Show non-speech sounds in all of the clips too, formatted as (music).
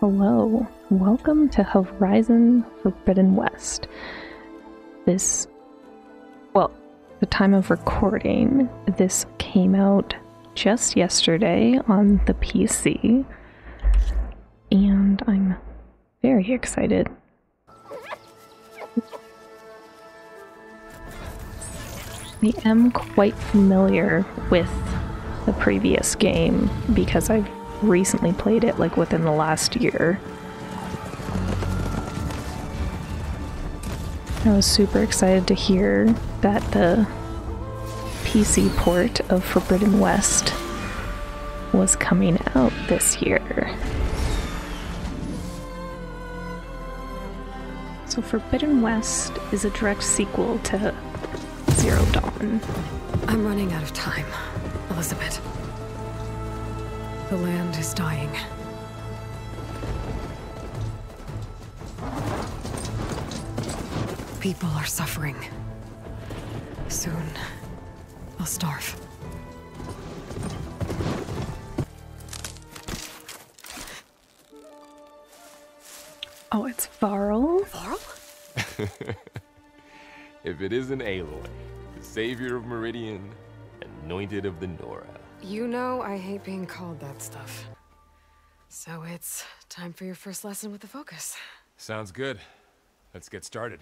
Hello, welcome to Horizon Forbidden West. This, well, the time of recording, this came out just yesterday on the PC, and I'm very excited. I am quite familiar with the previous game because I've recently played it like within the last year. I was super excited to hear that the PC port of Forbidden West was coming out this year. So, Forbidden West is a direct sequel to Zero Dawn. I'm running out of time, Elisabet. The land is dying. People are suffering. Soon, they'll starve. Oh, it's Varl? Varl? (laughs) if it isn't Aloy, the savior of Meridian, anointed of the Nora. You know I hate being called that stuff. So it's time for your first lesson with the Focus. Sounds good. Let's get started.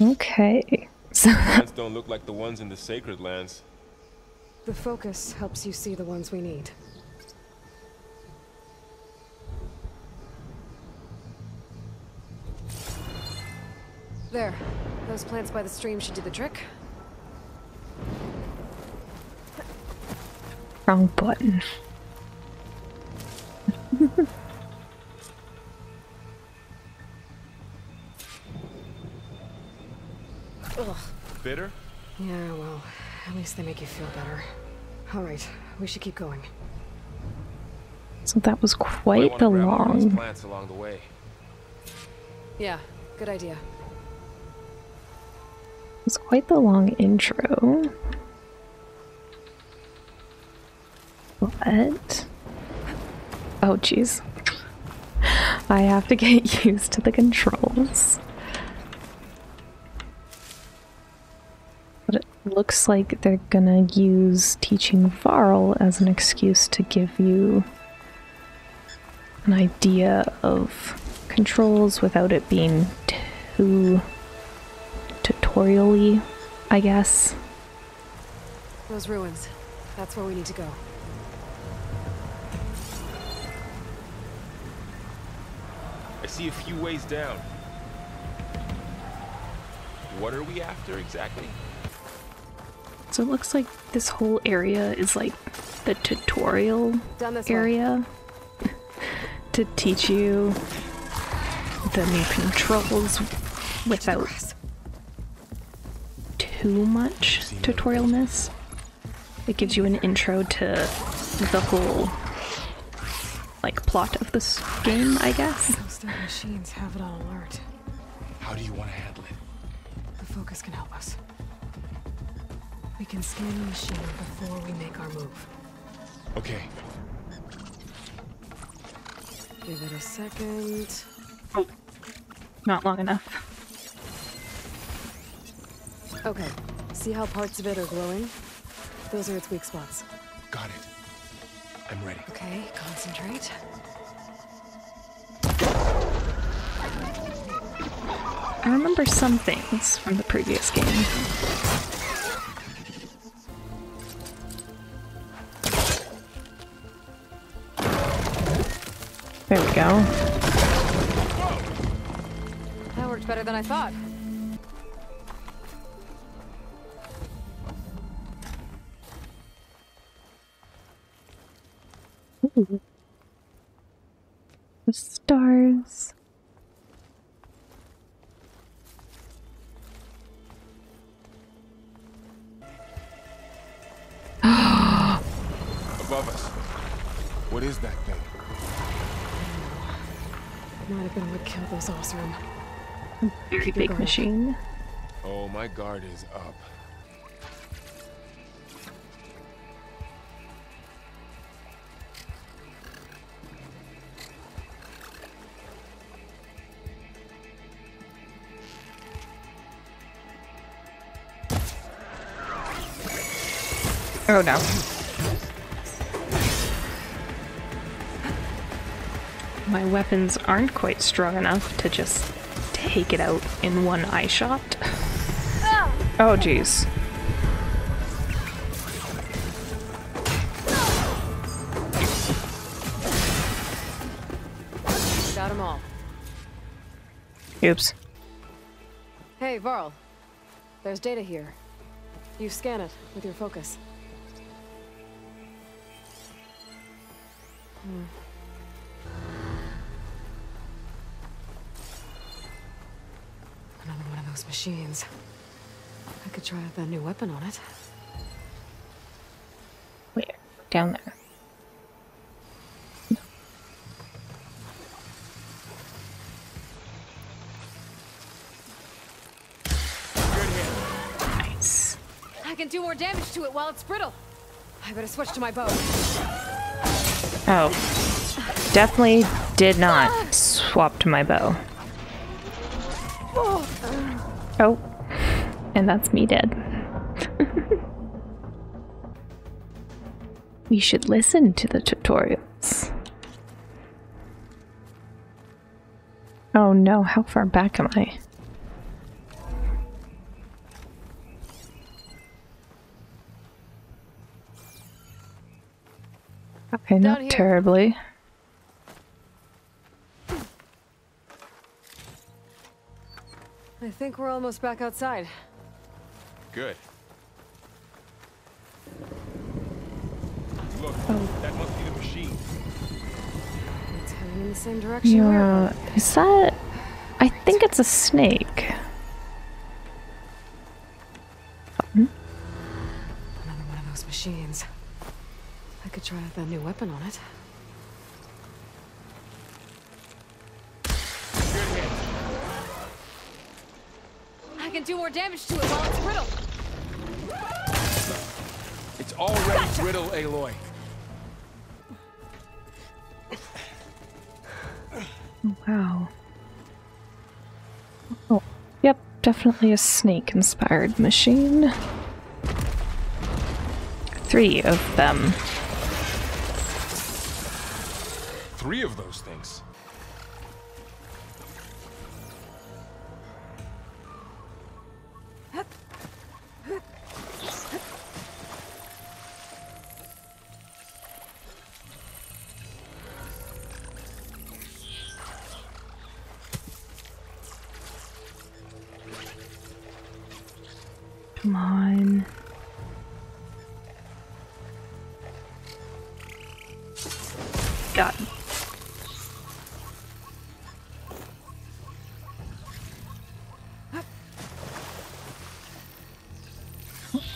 Okay. So lands (laughs) don't look like the ones in the Sacred Lands. The Focus helps you see the ones we need. There. Those plants by the stream should do the trick. Wrong button. Ugh. Bitter? Yeah, well, at least they make you feel better. Alright, we should keep going. So that was quite the long. Plants along the way. Yeah, good idea. Was quite the long intro. But oh jeez. I have to get (laughs) used to the controls. But it looks like they're gonna use teaching Varl as an excuse to give you an idea of controls without it being too tutorially, I guess. Those ruins. That's where we need to go. I see a few ways down. What are we after exactly? So it looks like this whole area is like the tutorial area (laughs) to teach you the new controls without too much tutorialness. It gives you an intro to the whole like plot of this game, I guess. Those dead machines have it on alert. How do you want to handle it? The focus can help us. We can scan the machine before we make our move. Okay. Give it a second. Oh, not long enough. Okay. See how parts of it are glowing? Those are its weak spots. Got it. I'm ready. Okay, concentrate. I remember some things from the previous game. There we go. That worked better than I thought. Ooh. The stars. (gasps) Above us. What is that thing? Might have been what killed those Oseram. Very big machine. Oh, my guard is up. Oh no. My weapons aren't quite strong enough to just take it out in one eye shot. (laughs) Oh jeez. Got them all. Oops. Hey, Varl. There's data here. You scan it with your focus. Hmm. Another one of those machines. I could try out that new weapon on it. Where? Down there. Nice. I can do more damage to it while it's brittle. I better switch to my bow. Oh. Definitely did not swap to my bow. Oh. And that's me dead. (laughs) we should listen to the tutorials. Oh no, how far back am I? Okay, Down not here. terribly. I think we're almost back outside. Good. Look, oh. that must be the machine. It's heading in the same direction we're Yeah, is that? I think it's a snake. Another one of those machines. I could try out that new weapon on it. I can do more damage to it while it's brittle. It's already brittle, Aloy. Wow. Oh, yep, definitely a snake-inspired machine. Three of them. Three of those things.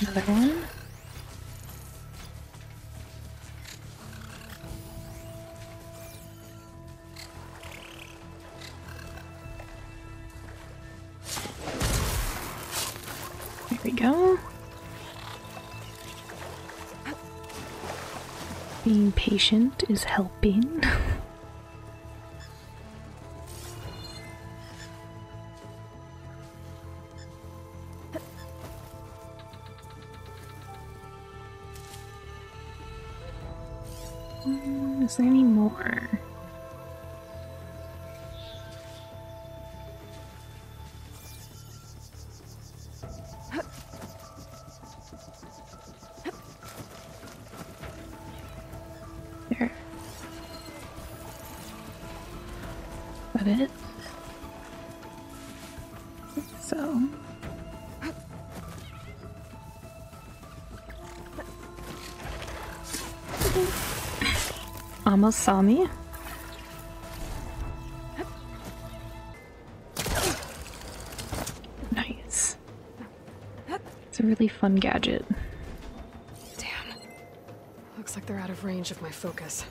Another one. There we go. Being patient is helping. (laughs) Is there any more? Almost saw me. Nice. It's a really fun gadget. Damn. Looks like they're out of range of my focus.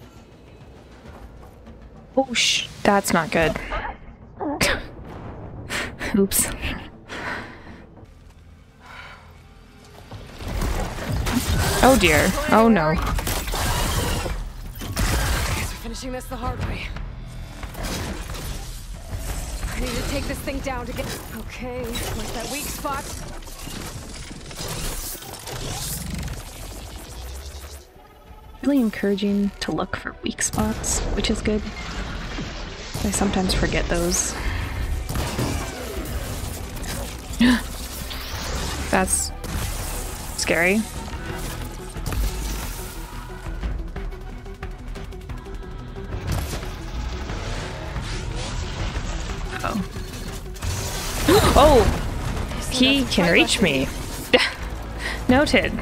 Oh, sh! That's not good. (laughs) Oops. Oh dear. Oh no. This the hard way. I need to take this thing down to get. Okay, where's that weak spot? really encouraging to look for weak spots, which is good. I sometimes forget those. (gasps) That's scary. Oh! He can reach me. (laughs) Noted.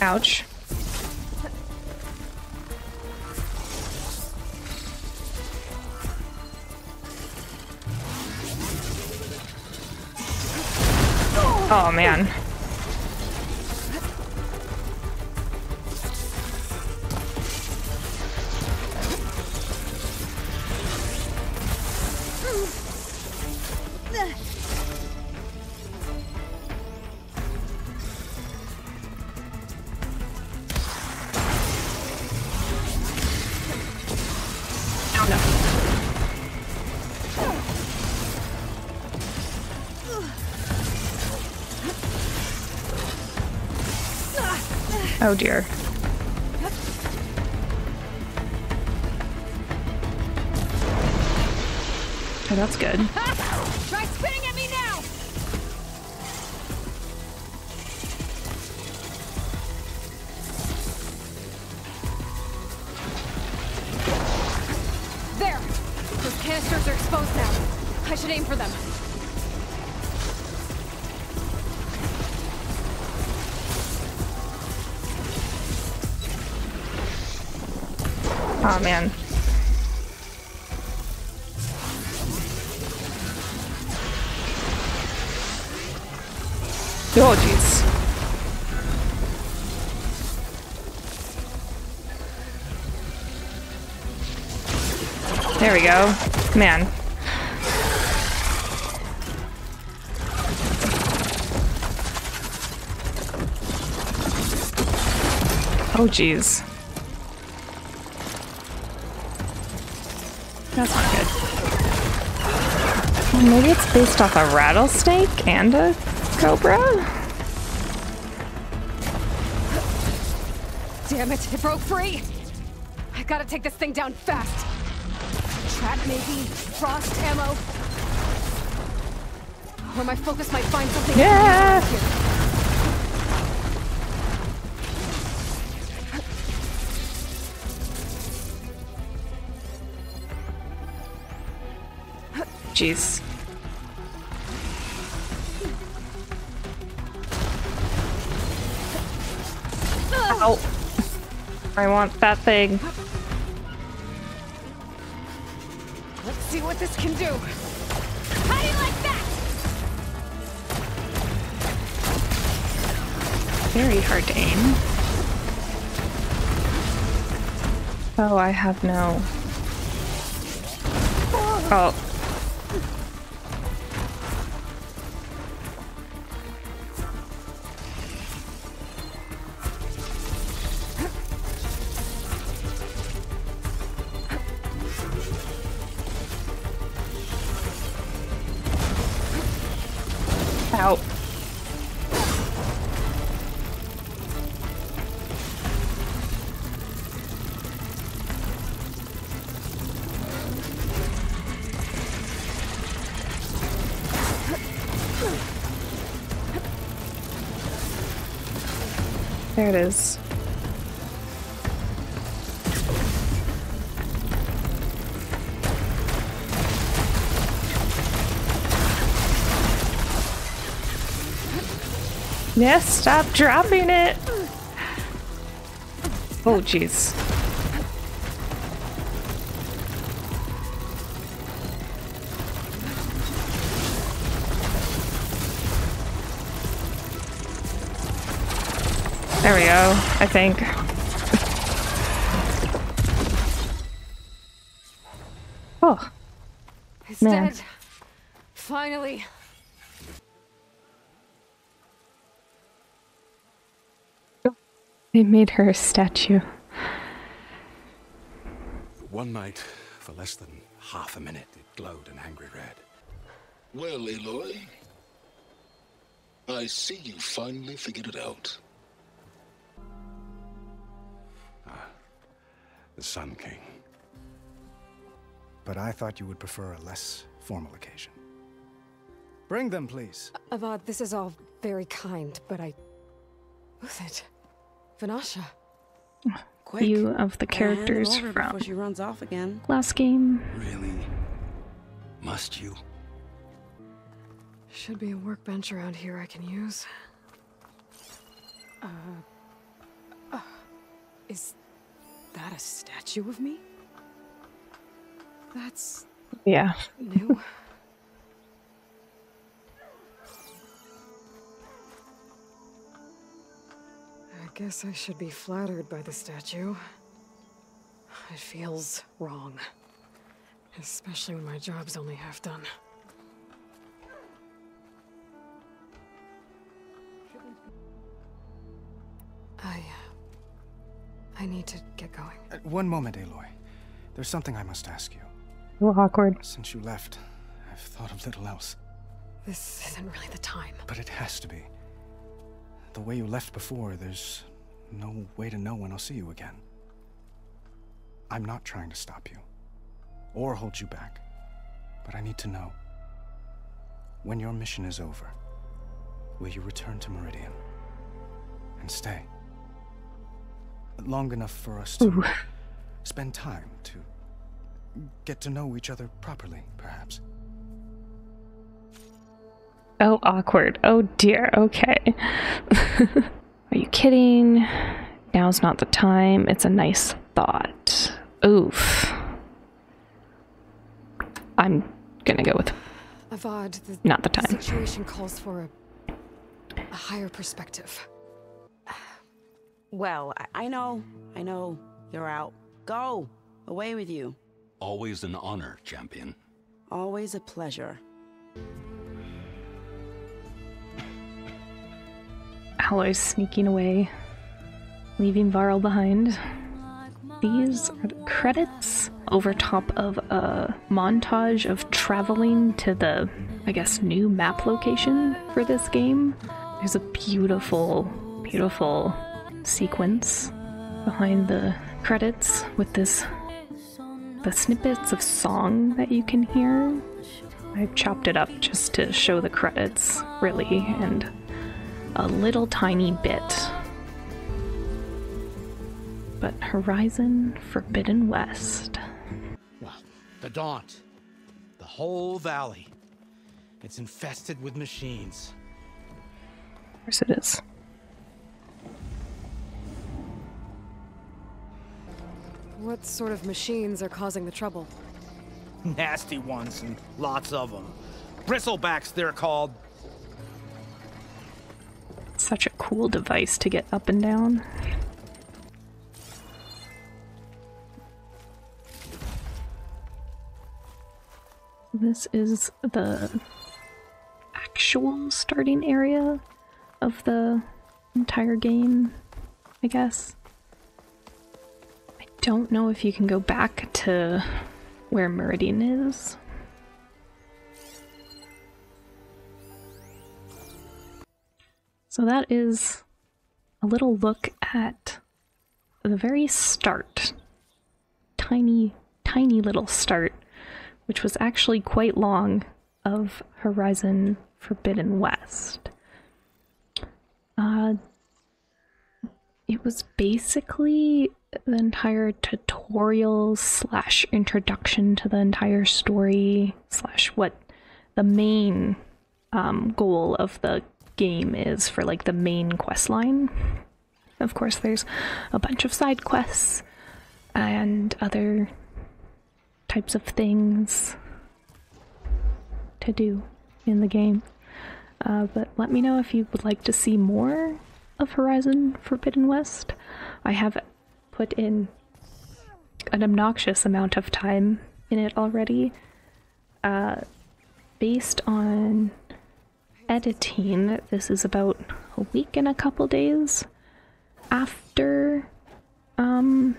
Ouch. Oh man. Oh dear. Oh, that's good. Man. Oh jeez. There we go. Man. Oh jeez. Maybe it's based off a rattlesnake and a cobra? Damn it, it broke free! I gotta take this thing down fast. Trap maybe? Frost ammo? Where my focus might find something. Yeah. Jeez. Ow. I want that thing. Let's see what this can do. How do you like that? Very hard to aim. Oh, I have no. Oh. There it is. Yes, stop dropping it. Oh, jeez. There we go, I think. Oh, It's Man. dead. Finally. they made her a statue. One night, For less than half a minute, it glowed an angry red. Well, Aloy, I see you finally figured it out. The Sun King. But I thought you would prefer a less formal occasion. Bring them, please. Avad, this is all very kind, but I... Who's it? Vanasha. Quick. Few of the gotta hand it characters over from before she runs off again. last game. Really? Must you? Should be a workbench around here I can use. Uh, uh, is that a statue of me? That's Yeah. new. (laughs) I guess I should be flattered by the statue. It feels wrong. Especially when my job's only half done. I... Uh, I need to get going. Uh, one moment, Aloy. There's something I must ask you. A little awkward. Since you left, I've thought of little else. This isn't really the time. But it has to be. The way you left before, there's no way to know when I'll see you again. I'm not trying to stop you, or hold you back, but I need to know. When your mission is over, will you return to Meridian? And stay? Long enough for us to Ooh. spend time to get to know each other properly, perhaps. Oh, awkward. Oh dear. Okay. (laughs) Are you kidding? Now's not the time. It's a nice thought. Oof. I'm gonna go with Avad, the, Not the time. situation calls for a, a higher perspective. Well, I, I know, I know. You're out. Go! Away with you. Always an honor, champion. Always a pleasure. Aloy's sneaking away, leaving Varl behind. These are the credits over top of a montage of traveling to the, I guess, new map location for this game. There's a beautiful, beautiful sequence behind the credits with this the snippets of song that you can hear. I've chopped it up just to show the credits, really, and a little tiny bit. But Horizon Forbidden West. Well, the Daunt. The whole valley. It's infested with machines. Of course it is. What sort of machines are causing the trouble? Nasty ones and lots of them. Bristlebacks, they're called. Such a cool device to get up and down. This is the actual starting area of the entire game, I guess. Don't know if you can go back to where Meridian is. So that is a little look at the very start. Tiny, tiny little start, which was actually quite long, of Horizon Forbidden West. Uh, it was basically the entire tutorial slash introduction to the entire story slash what the main um, goal of the game is for like the main quest line. Of course, there's a bunch of side quests and other types of things to do in the game. Uh, but let me know if you would like to see more of Horizon Forbidden West. I have put in an obnoxious amount of time in it already. Uh, based on editing, this is about a week and a couple days after um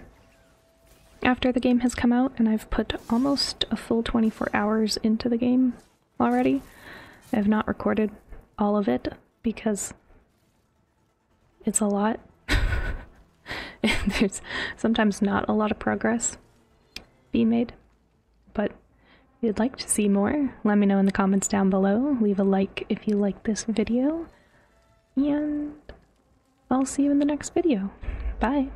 after the game has come out, and I've put almost a full 24 hours into the game already. I have not recorded all of it because it's a lot. (laughs) and there's sometimes not a lot of progress being made. But if you'd like to see more, let me know in the comments down below. Leave a like if you like this video. And I'll see you in the next video. Bye.